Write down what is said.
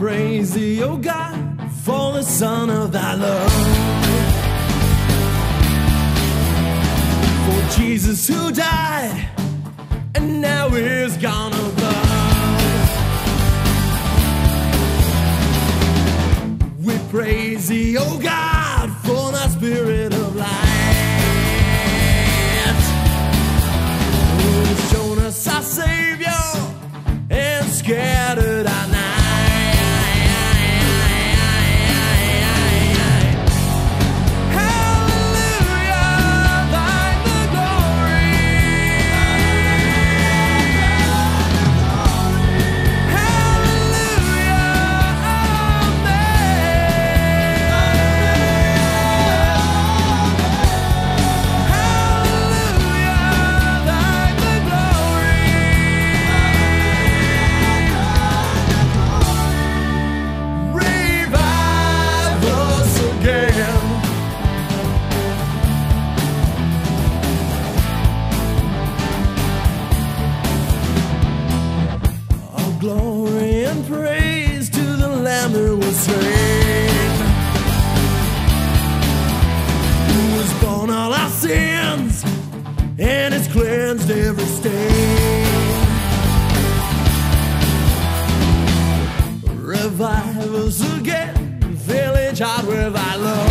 praise thee, O oh God, for the Son of thy love. For Jesus who died and now is gone above. We praise thee, O oh God, for thy spirit sins, and it's cleansed every stain. Revive again, village heart where I love.